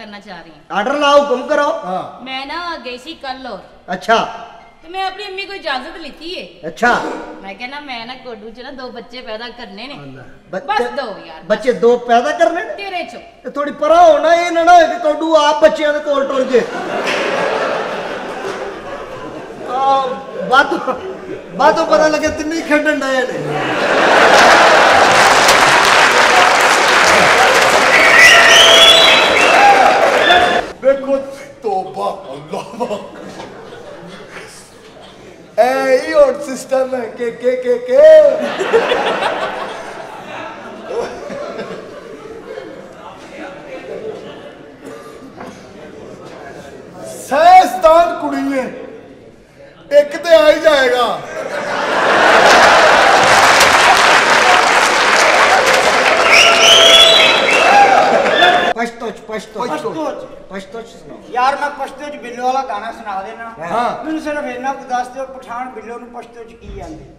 ਕਰਨਾ ਚਾਹ ਰਹੀ ਹਾਂ ਆਰਡਰ ਲਾਓ ਹੁਕਮ ਕਰੋ ਹਾਂ ਮੈਂ ਨਾ ਗਈ ਸੀ ਕੱਲ ਹੋਰ ਅੱਛਾ ਤੇ ਮੈਂ ਆਪਣੀ ਅੰਮੀ ਕੋਈ ਇਜਾਜ਼ਤ ਲਿੱਤੀ ਏ ਅੱਛਾ ਮੈਂ ਕਹਿੰਦਾ ਮੈਂ ਨਾ ਕੋਡੂ ਚ ਨਾ ਦੋ ਬੱਚੇ ਪੈਦਾ ਕਰਨੇ ਨੇ ਬੱਚੇ- ਬਸ ਦੋ ਯਾਰ ਬੱਚੇ ਦੋ ਪੈਦਾ ਕਰਨੇ ਨੇ ਤੇਰੇ ਚੋਂ ਤੇ ਥੋੜੀ ਪਰਾਂ ਹੋਣਾ ਇਹ ਨਾ ਨਾ ਹੋਏ ਕਿ ਕੌਡੂ ਆਪ ਬੱਚਿਆਂ ਦੇ ਕੋਲ ਟੁਰ ਜੇ ਆ ਬਾਤ ਬਾਤੋਂ ਪਤਾ ਲੱਗੇ ਤਿੰਨੇ ਹੀ ਖੇਡਣ ਡਏ ਨੇ ਵੇਖੋ ਤੋਬਾ ਅੱਲਾਹ ਐ ਹੀ ਹੁਣ ਸਿਸਟਮ ਹੈ ਕਿ ਇੱਕ ਤੇ ਆ ਹੀ ਜਾਏਗਾ ਪਸ਼ਤੋ ਚ ਪਸ਼ਤੋ ਪਸ਼ਤੋ ਚ। ਪਸ਼ਤੋ ਚ ਸੁਣਾਓ ਯਾਰ ਮੈਂ ਪਸ਼ਤੋ ਚ ਬਿੱਲੋ ਵਾਲਾ ਗਾਣਾ ਸੁਣਾ ਦੇਣਾ ਹਾਂ। ਮੈਨੂੰ ਸਿਰਫ ਇੰਨਾ ਕੁ ਦੱਸ ਦਿਓ ਪਠਾਨ ਬਿੱਲੋ ਨੂੰ ਪਸ਼ਤੋ ਚ ਕੀ ਆਂਦੇ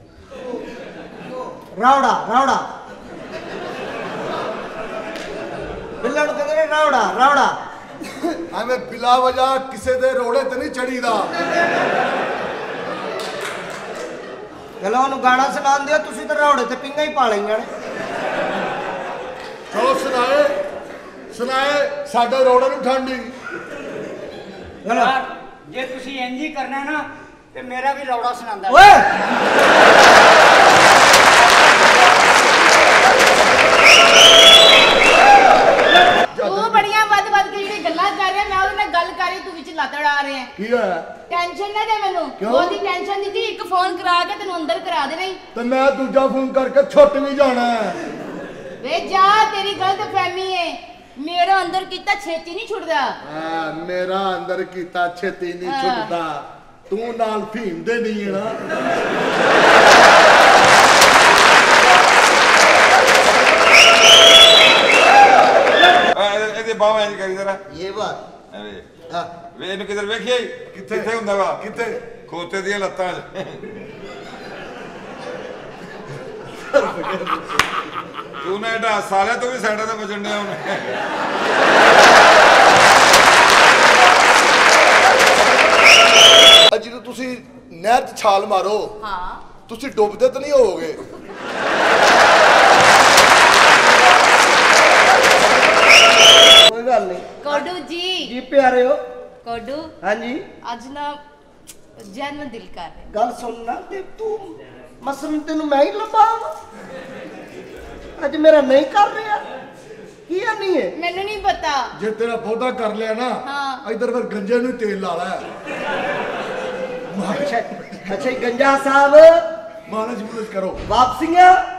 ਰਾਵੜਾ ਬਿੱਲੜ ਕਹਿੰਦੇ ਨੇ ਰਾਵੜਾ ਰਾਵੜਾ ਐਵੇਂ ਬਿਲਾ ਵਜਾ ਕਿਸੇ ਦੇ ਰੋੜੇ ਤੇ ਨਹੀਂ ਚੜੀਦਾ ਚਲੋ ਉਹਨੂੰ ਗਾਣਾ ਸੁਣਾਉਣ ਦਿਓ ਤੁਸੀਂ ਤਾਂ ਰਾਵੜੇ ਤੇ ਪਿੰਗਾ ਹੀ ਪਾ ਲਈਆਂ ਨੇ ਚਲੋ ਸੁਣਾਏ ਸੁਣਾਏ? ਸਾਡੇ ਰੋੜੇ ਨੂੰ ਠੰਡੀ ਯਾਰ ਜੇ ਤੁਸੀਂ ਇੰਜ ਹੀ ਕਰਨਾ ਨਾ ਤੇ ਮੇਰਾ ਵੀ ਰੌੜਾ ਸੁਣਾਉਂਦਾ। ਓਏ! ਤੂੰ ਬੜੀਆਂ ਵੱਧ ਵੱਧ ਕੇ ਜਿਹੜੀ ਗੱਲਾਂ ਕਰ ਰਿਹਾ ਮੈਂ ਉਹਦੇ ਨਾਲ ਗੱਲ ਕਰ ਰਹੀ ਤੂੰ ਵਿੱਚ ਲੱਤ ਅੜਾ ਰਿਹਾ। ਕੀ ਹੋਇਆ? ਟੈਨਸ਼ਨ ਨਾ ਦੇ ਮੈਨੂੰ। ਕਿਉਂ? ਉਹਦੀ ਟੈਨਸ਼ਨ ਦਿੱਤੀ ਇੱਕ ਫੋਨ ਕਰਾ ਕੇ ਤੈਨੂੰ ਅੰਦਰ ਕਰਾ ਦੇਣਾ ਈ। ਤੇ ਮੈਂ ਦੂਜਾ ਫੋਨ ਕਰਕੇ ਛੁੱਟ ਵੀ ਜਾਣਾ ਹੈ। ਵੇ ਜਾ ਤੇਰੀ ਗਲਤ ਫਹਿਮੀ ਏ। ਅੰਦਰ ਕੀਤਾ ਛੇਤੀ ਨਹੀਂ ਛੁੱਟਦਾ। ਆ ਮੇਰਾ ਅੰਦਰ ਕੀਤਾ ਛੇਤੀ ਨਹੀਂ ਹਾਂ। ਛੁੱਟਦਾ। ਤੂੰ ਨਾਲ ਭੀਮ ਦੇ ਨਹੀਂ ਹੈ ਨਾ ਇਹਦੇ- ਬਾਹਾਂ ਇੰਜ ਕਰੀ ਜ਼ਰਾ। ਇਹ ਬਾਤ ਹਾਂ। ਵੇ ਇਹਨੂੰ ਕਿਧਰ ਵੇਖਿਆ? ਕਿੱਥੇ? ਕਿੱਥੇ ਹੁੰਦਾ ਵਾ? ਕਿੱਥੇ? ਖੋਤੇ ਦੀਆਂ ਲੱਤਾਂ 'ਚ। ਤੂੰ ਨਾ ਇਹਦਾ ਸਾਲਿਆ ਤੋਂ ਵੀ ਸਾਈਡਾਂ ਤੇ ਬਚਣ ਡਿਆ ਹੁਣ। ਅੱਜ ਜਦੋਂ ਤੁਸੀਂ ਨਹਿਰ 'ਚ ਛਾਲ ਮਾਰੋ ਹਾਂ। ਤੁਸੀਂ ਡੁੱਬਦੇ ਤਾਂ ਨਹੀਂ ਹੋਵੋਗੇ। ਕੋਈ ਗੱਲ ਨਹੀਂ। ਕੋਡੂ ਜੀ। ਜੀ ਪਿਆਰਿਓ ਕੋਡੂ। ਹਾਂਜੀ। ਅੱਜ ਨਾ ਜਨ ਦਿਲ ਕਰ ਰਿਹਾ। ਗੱਲ ਸੁਣਨਾ ਤੇ ਤੂੰ ਮਸਲ ਤੈਨੂੰ ਮੈਂ ਹੀ ਲੱਭਾ ਅੱਜ ਮੇਰਾ ਨਹੀਂ ਕਰ ਰਿਹਾ? ਕੀ ਆ ਨਹੀਂ ਹੈ ਮੈਨੂੰ ਨਹੀਂ ਪਤਾ। ਜੇ ਤੇਰਾ ਬਹੁਤਾ ਕਰ ਲਿਆ ਨਾ ਹਾਂ। ਇਧਰ ਫਿਰ ਗੰਜੇ ਨੂੰ ਤੇਲ ਲਾ ਲੈ। ਅੱਛਾ ਅੱਛਾ ਜੀ, ਗੰਜਾ ਸਾਹਿਬ। ਮਾਲਸ਼ ਮੁਲਸ਼ ਕਰੋ। ਵਾਪਸੀਆਂ।